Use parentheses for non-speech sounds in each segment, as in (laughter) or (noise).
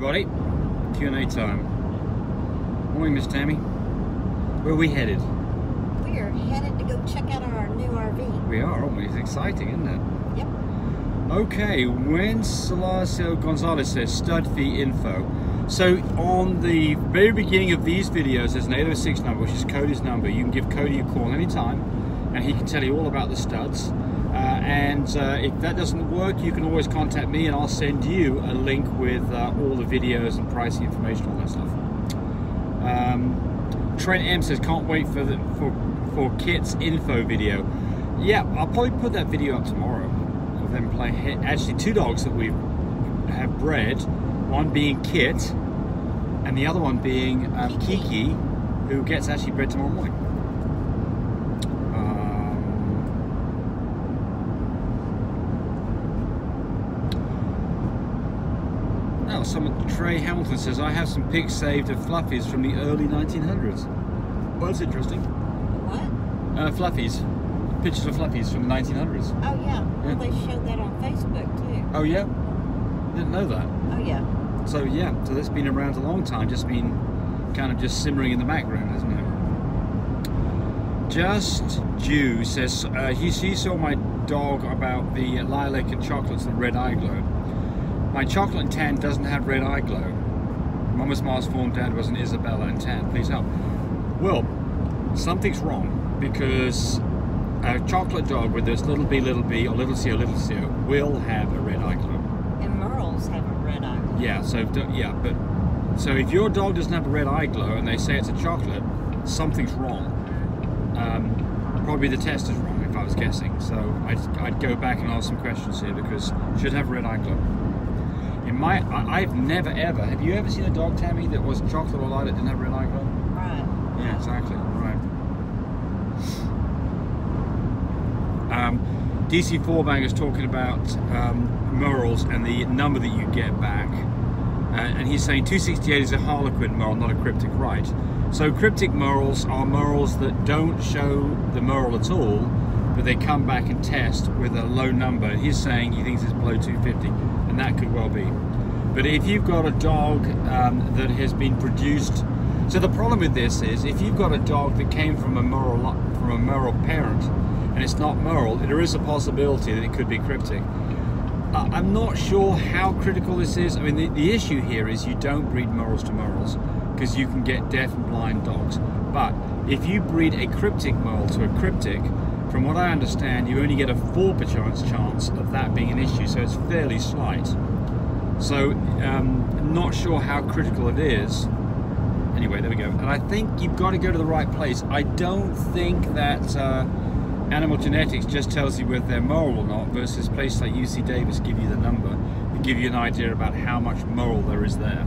everybody. Q&A time. Morning, Miss Tammy. Where are we headed? We are headed to go check out our new RV. We are, aren't we? It's exciting, isn't it? Yep. Okay, when Salacio Gonzalez says stud fee info. So on the very beginning of these videos, there's an 806 number, which is Cody's number. You can give Cody a call anytime, and he can tell you all about the studs. Uh, and uh, if that doesn't work, you can always contact me, and I'll send you a link with uh, all the videos and pricing information, all that stuff. Um, Trent M says, can't wait for the for for Kit's info video. Yeah, I'll probably put that video up tomorrow of them playing. Actually, two dogs that we have bred. One being Kit, and the other one being um, Kiki, who gets actually bred tomorrow morning. Um, now, someone, Trey Hamilton says, I have some pics saved of fluffies from the early 1900s. Well, that's interesting. What? Uh, fluffies. Pictures of fluffies from the 1900s. Oh yeah. Well, Yeah. they showed that on Facebook too. Oh, yeah? Didn't know that. Oh yeah. So, yeah, so that's been around a long time, just been kind of just simmering in the background, hasn't it? Just Jew says, uh, he, she saw my dog about the lilac and chocolates and red eye glow. My chocolate and tan doesn't have red eye glow. Mama's Mars form dad was an Isabella and tan. Please help. Well, something's wrong because a chocolate dog with this little b, little b, or little c, or little c will have a red eye glow. And Merles have a red eye. Glow. Yeah, so yeah, but so if your dog doesn't have a red eye glow and they say it's a chocolate, something's wrong. Um, probably the test is wrong if I was guessing. So I'd, I'd go back and ask some questions here because it should have a red eye glow. In my, I, I've never ever. Have you ever seen a dog, Tammy, that was chocolate or light that didn't have red eye glow? Right. Yeah, exactly. Right. Um, DC Forbang is talking about um, Merles and the number that you get back. Uh, and he's saying 268 is a Harlequin Merle, not a cryptic right. So cryptic Merles are Merles that don't show the Merle at all, but they come back and test with a low number. He's saying he thinks it's below 250, that could well be. But if you've got a dog um, that has been produced, so the problem with this is if you've got a dog that came from a Merle from a Merle parent, and it's not Merle, there is a possibility that it could be cryptic. Uh, I'm not sure how critical this is. I mean, the, the issue here is you don't breed Merles to Merles because you can get deaf and blind dogs. But if you breed a cryptic Merle to a cryptic, from what I understand, you only get a 4% chance of that being an issue, so it's fairly slight. So, um, not sure how critical it is. Anyway, there we go. And I think you've got to go to the right place. I don't think that uh, animal genetics just tells you whether they're Merle or not, versus places like UC Davis give you the number and give you an idea about how much Merle there is there.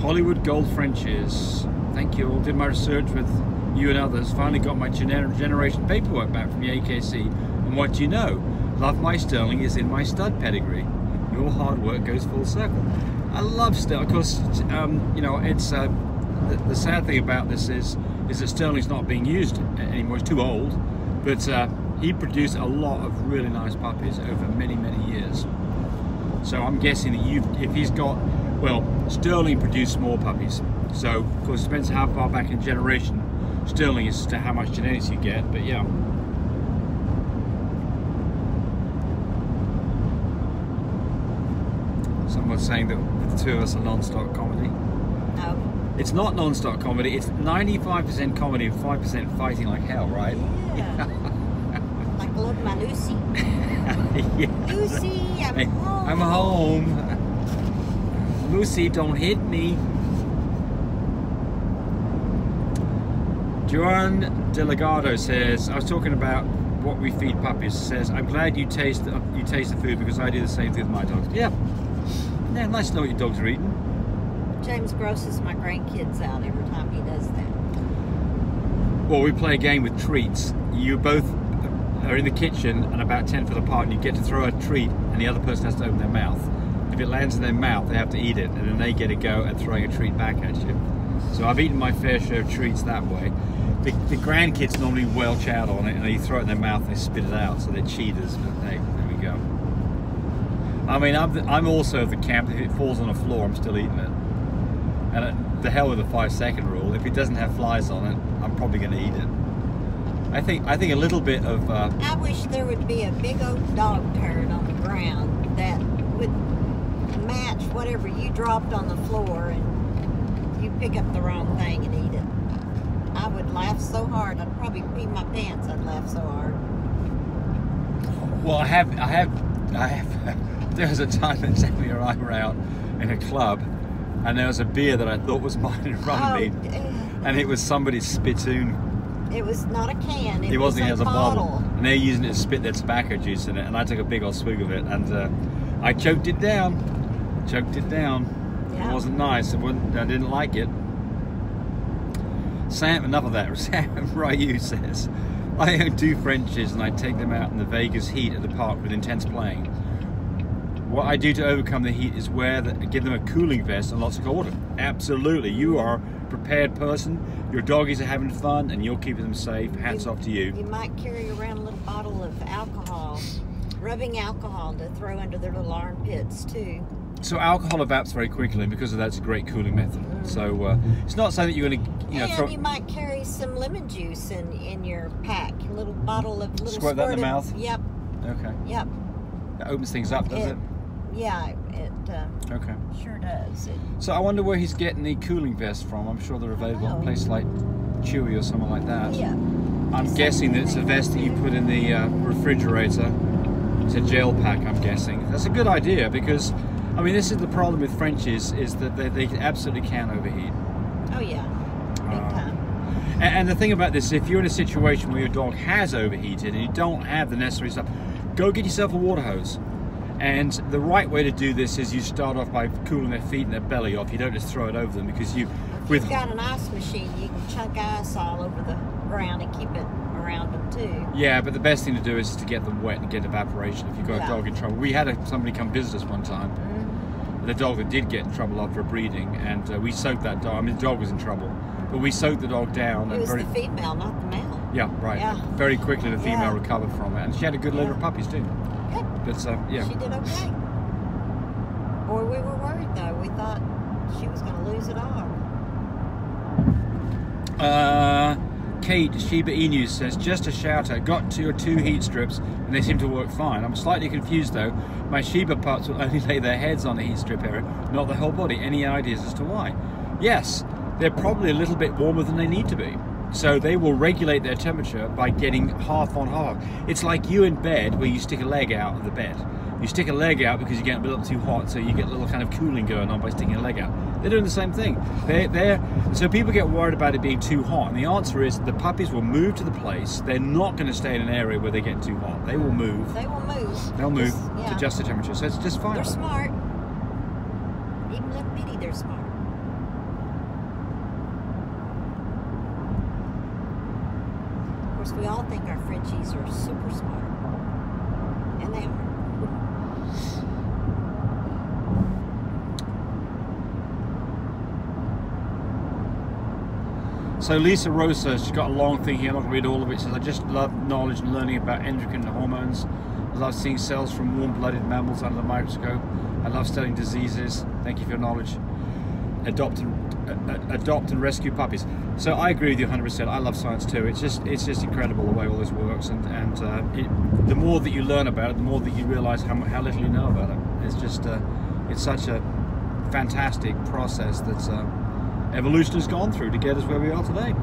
Hollywood Gold Frenches. Thank you all. Did my research with you and others. Finally got my gener generation paperwork back from the AKC. And what do you know? Love My Sterling is in my stud pedigree. Your hard work goes full circle. I love Sterling. Of course, um, you know, it's uh, the, the, sad thing about this is is that Sterling's not being used anymore. He's too old. But uh, he produced a lot of really nice puppies over many, many years. So I'm guessing that you, if he's got, well, Sterling produced more puppies. So of course it depends how far back in generation Sterling is to how much genetics you get. But yeah. Someone's saying that the two of us are non-stop comedy. No. It's not non-stop comedy. It's 95% comedy and 5% fighting like hell, right? Yeah. (laughs) like look my Lucy. (laughs) yeah. Lucy, I'm Hey, home. I'm home. Lucy, don't hit me. Joan Delgado says, I was talking about what we feed puppies. Says, I'm glad you taste the, you taste the food because I do the same thing with my dogs. Yeah. Yeah, nice to know what your dogs are eating. James grosses my grandkids out every time he does that. Well, we play a game with treats. You both are in the kitchen and about 10 foot apart and you get to throw a treat and the other person has to open their mouth. If it lands in their mouth, they have to eat it and then they get a go at throwing a treat back at you. So I've eaten my fair share of treats that way. The, the grandkids normally welch out on it and they throw it in their mouth and they spit it out, so they're cheaters, but hey, there we go. I mean, I'm, the, I'm also of the camp. If it falls on the floor, I'm still eating it. And it, the hell with the five second rule. If it doesn't have flies on it, I'm probably going to eat it. I think I think a little bit of uh, I wish there would be a big old dog turd on the ground that would match whatever you dropped on the floor and pick up the wrong thing and eat it. I would laugh so hard. I'd probably pee my pants. I'd laugh so hard. well, I have I have I have. (laughs) there was a time that Sammy and I were out in a club, and there was a beer that I thought was mine in front of me, and it was somebody's spittoon. it was not a can. It, It was wasn't a a bottle. bottle, and they're using it to spit their tobacco juice in it, and I took a big old swig of it, and uh, I choked it down, choked it down. Yeah. It wasn't nice. It wasn't, I didn't like it. Sam, enough of that. (laughs) Sam Ryu says, I own two Frenches and I take them out in the Vegas heat at the park with intense playing. What I do to overcome the heat is wear the, give them a cooling vest and lots of cold water. Absolutely, you are a prepared person. Your doggies are having fun and you're keeping them safe. Hats off to you. You might carry around a little bottle of alcohol, rubbing alcohol to throw under their little armpits too. So alcohol evaporates very quickly, and because of that, it's a great cooling method. So uh, it's not saying that you're going to, you know, and you might carry some lemon juice in in your pack, a little bottle of little Squirt that in the mouth? Yep, Okay, yep, that opens things up, does it? yeah, it uh, Okay. sure does. It, So I wonder where he's getting the cooling vest from. I'm sure they're available at a place like Chewy or something like that. yeah, I'm guessing that it's a vest that you put in the uh, refrigerator. It's a gel pack, I'm guessing. That's a good idea because, I mean, this is the problem with Frenchies is that they, they absolutely can overheat. oh yeah, big Uh, time. And, and the thing about this, if you're in a situation where your dog has overheated and you don't have the necessary stuff, go get yourself a water hose. And the right way to do this is you start off by cooling their feet and their belly off. You don't just throw it over them because you, If with you've got an ice machine, you can chunk ice all over the ground and keep it around them too. Yeah, but the best thing to do is to get them wet and get evaporation if you've got Yeah. a dog in trouble. We had a, somebody come visit us one time, Mm-hmm. The dog that did get in trouble after a breeding, and uh, we soaked that dog. I mean, the dog was in trouble, but we soaked the dog down It and was very, the female, not the male. yeah, right, Yeah. very quickly the female Yeah. recovered from it, and she had a good litter of puppies too. Good. But uh, yeah, She did okay. Boy, we were worried though. We thought she was going to lose it all. Uh, Kate Shiba Inu says, just a shout out, got to your two heat strips and they seem to work fine. I'm slightly confused though. My Shiba pups will (laughs) only lay their heads on the heat strip area, not the whole body. Any ideas as to why? Yes, they're probably a little bit warmer than they need to be. So they will regulate their temperature by getting half on half. It's like you in bed where you stick a leg out of the bed. You stick a leg out because you get a little too hot, so you get a little kind of cooling going on by sticking a leg out. They're doing the same thing. They're, they're, so people get worried about it being too hot, and the answer is the puppies will move to the place. They're not going to stay in an area where they get too hot. They will move. They will move. They'll move Just- to adjust the temperature. So it's just fine. They're smart. Even little bitty, they're smart. Of course, we all think our Frenchies are super smart. And they are. So Lisa Rosa, she's got a long thing here. I'm not going to read all of it. Says I just love knowledge and learning about endocrine hormones. I love seeing cells from warm-blooded mammals under the microscope. I love studying diseases. Thank you for your knowledge. Adopt and uh, adopt and rescue puppies. So I agree with you 100%. I love science too. It's just it's just incredible the way all this works, and and uh, it, the more that you learn about it, the more that you realise how how little you know about it. It's just uh, it's such a fantastic process that's... uh, evolution has gone through to get us where we are today.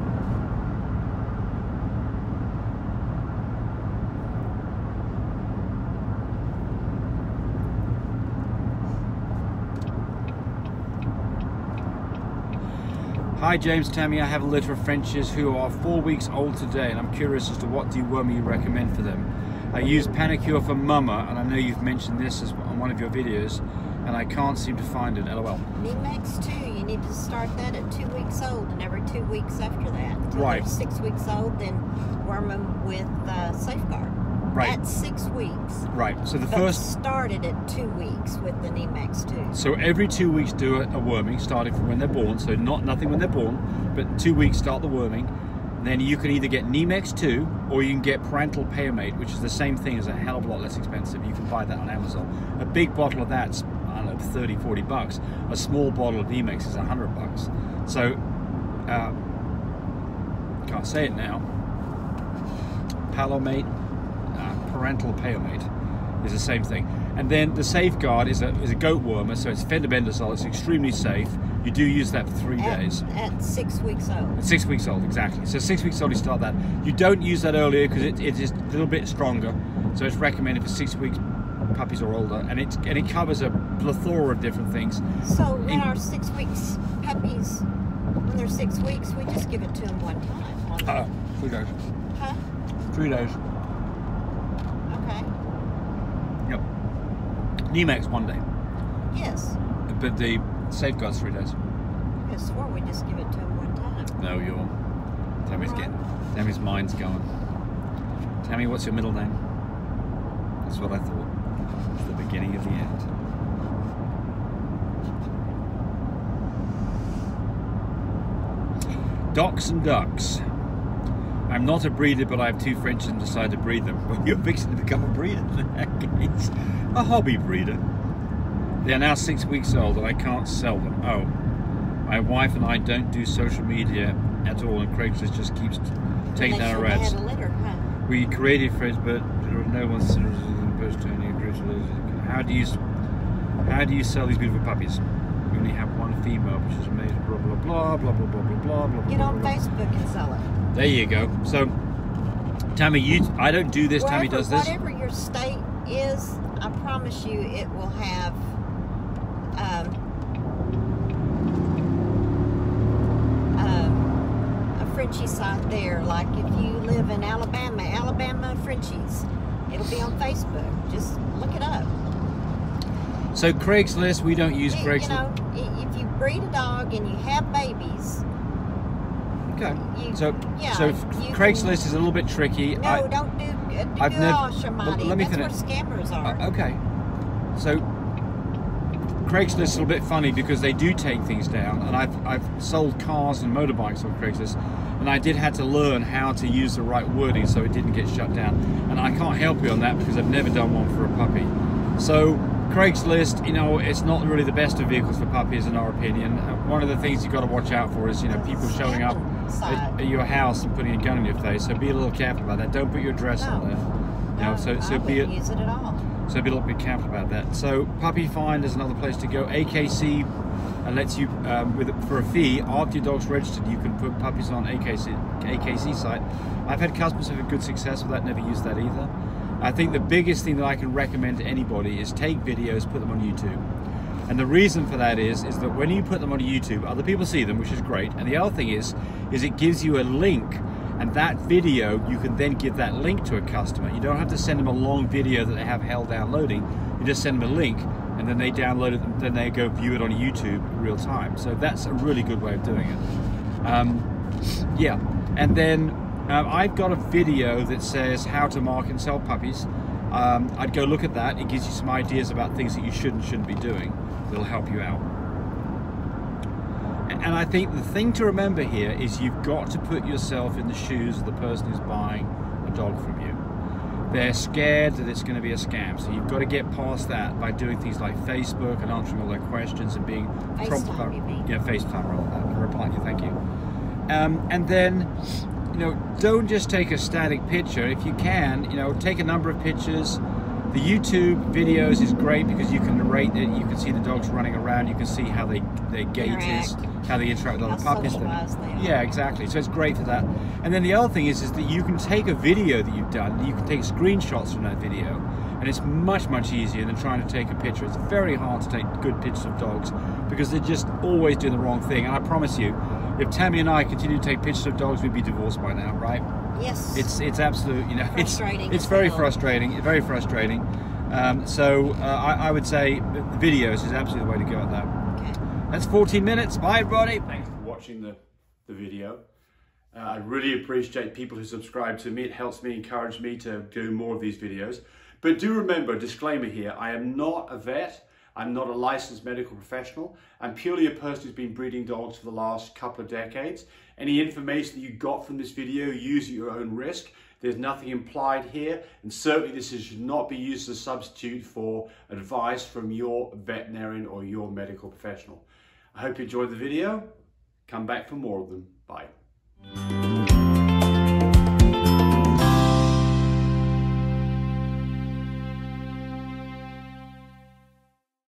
Hi James Tammy, I have a litter of Frenchies who are four weeks old today and I'm curious as to what dewormer you recommend for them. I use Panacur for Mama and I know you've mentioned this on one of your videos and I can't seem to find it, lol. Nemex 2, you need to start that at two weeks old and every two weeks after that. Until Right. they're six weeks old, then worm them with uh, Safeguard. Right. At six weeks. Right, so the But first, started at two weeks with the Nemex 2. so every two weeks do a, a worming starting from when they're born, so not nothing when they're born, but two weeks start the worming. then you can either get Nemex 2 or you can get Pyrantel Pamoate, which is the same thing as a hell of a lot less expensive. You can buy that on Amazon. A big bottle of that's, I 30, 40 bucks. A small bottle of Nemex is 100 bucks. So, uh, can't say it now. Palomate, uh, Pyrantel palomate is the same thing. And then the Safeguard is a, is a goat wormer, so it's fenbendazole. It's extremely safe. You do use that for three at, days. At six weeks old. At Six weeks old, exactly. So six weeks old, you start that. You don't use that earlier because it, it is a little bit stronger. So it's recommended for six weeks puppies or older, and it and it covers a plethora of different things. So when our six weeks puppies, when they're six weeks, we just give it to them one time. Uh, three days. huh? Three days. Okay. Yep. Nemex one day, Yes. but the Safeguard's three days. I swore we just give it to them one time. No, you're. Tammy's getting. Tammy's mind's going. Tammy, what's your middle name? That's what I thought. It's the beginning of the end. Docks and ducks. I'm not a breeder, but I have two French and decided to breed them. (laughs) Well, you're fixing to become a breeder in that case. A hobby breeder. They are now six weeks old and I can't sell them. Oh, my wife and I don't do social media at all, and Craigslist just keeps taking down our ads. litter, huh? We created friends, but no one's supposed to any how do you how do you sell these beautiful puppies? You only have one female, which is amazing. Blah blah blah blah blah blah blah blah. blah Get on blah, Facebook blah. and sell it. There you go. So, Tammy, you I don't do this. Wherever, Tammy does this. Whatever your state is, I promise you, it will have. Um, um Frenchie site there. Like if you live in Alabama, Alabama Frenchies it'll be on Facebook. Just look it up. So Craigslist, we don't use Craigslist. You know, if you breed a dog and you have babies, okay. you- So yeah, so Craigslist can- is a little bit tricky. no, I- don't do. Uh, do I've never- shamani. let me That's finish. where scammers are. Uh, okay. So Craigslist is a little bit funny because they do take things down, and I've I've sold cars and motorbikes on Craigslist, and I did have to learn how to use the right wording so it didn't get shut down. And I can't help you on that because I've never done one for a puppy. So Craigslist, you know, it's not really the best of vehicles for puppies in our opinion. Uh, one of the things you've got to watch out for is you know people showing up at, at your house and putting a gun in your face. So be a little careful about that. Don't put your address on there. You know, No, so so be wouldn't use it at all. So be a little bit careful about that. So PuppyFind is another place to go. AKC uh, lets you, um, with for a fee, after your dog's registered, you can put puppies on AKC AKC site. I've had customers have had good success with that. Never used that either. I think the biggest thing that I can recommend to anybody is take videos, put them on YouTube. And the reason for that is, is that when you put them on YouTube, other people see them, which is great. And the other thing is, is it gives you a link, and that video you can then give that link to a customer. You don't have to send them a long video that they have held downloading. You just send them a link, and then they download it, then they go view it on YouTube real time. So that's a really good way of doing it. Um, yeah, and then um, I've got a video that says how to market and sell puppies. Um, I'd go look at that. It gives you some ideas about things that you should and shouldn't be doing. It'll help you out. And I think the thing to remember here is you've got to put yourself in the shoes of the person who's buying a dog from you. They're scared that it's going to be a scam, so you've got to get past that by doing things like Facebook and answering all their questions and being prompt about yeah FaceTime rather than reply. Thank you. Um, and then you know don't just take a static picture. If you can, you know take a number of pictures. The YouTube videos is great because you can narrate it. You can see the dogs running around. You can see how they their gait is, how they interact with other puppies. Yeah, exactly. So it's great for that. And then the other thing is, is that you can take a video that you've done. You can take screenshots from that video, and it's much much easier than trying to take a picture. It's very hard to take good pictures of dogs because they're just always doing the wrong thing. And I promise you, if Tammy and I continue to take pictures of dogs, we'd be divorced by now, right? Yes. It's it's absolute, you know, it's Frustrating it's very frustrating, very frustrating. Um, so uh, I, I would say the videos is absolutely the way to go at that. That's 14 minutes. Bye, everybody. Thanks for watching the, the video. Uh, I really appreciate people who subscribe to me. It helps me, encourage me to do more of these videos. But do remember, disclaimer here, I am not a vet. I'm not a licensed medical professional. I'm purely a person who's been breeding dogs for the last couple of decades. Any information that you got from this video, use at your own risk. There's nothing implied here, and certainly this should not be used as a substitute for advice from your veterinarian or your medical professional. I hope you enjoyed the video. Come back for more of them. Bye.